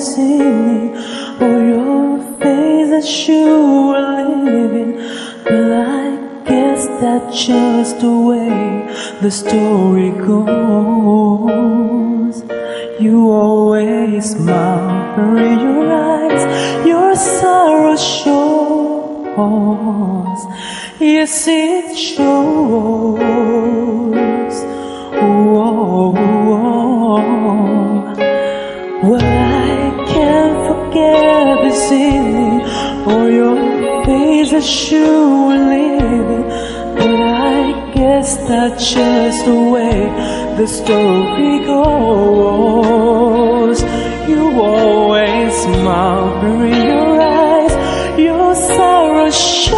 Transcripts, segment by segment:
singing for your face that you were living. But I guess that's just the way the story goes. You always smile, in your eyes, your sorrow shows. Yes, it shows. Whoa, whoa, whoa. Well, this evening or your face as you were leaving. But I guess that's just the way the story goes. You always smile in your eyes, your sorrow shows.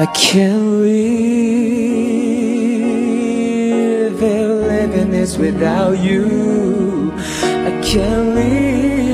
I can't live if living is without you. I can't live.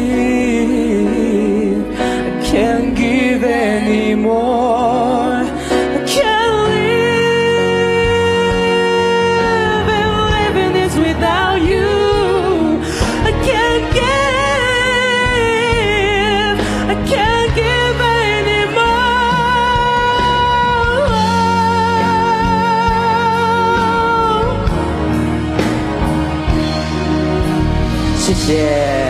谢谢。